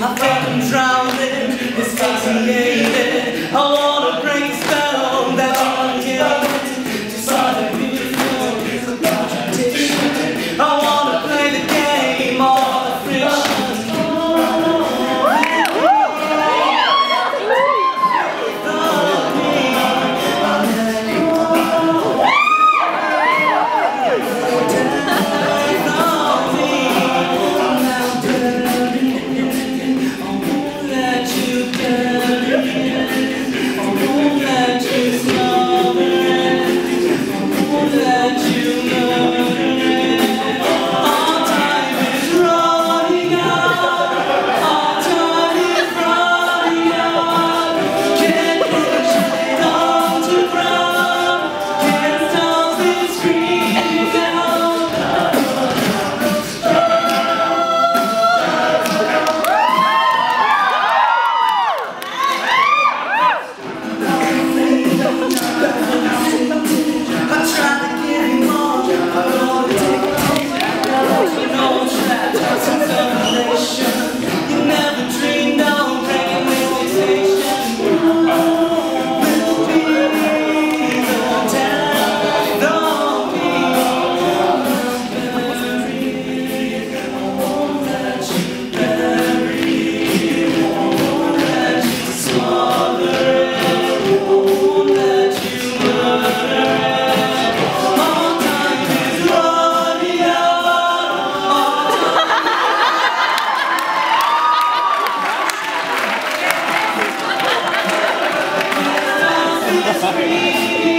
I'm fucking drowning, it's fascinating. Yes, please.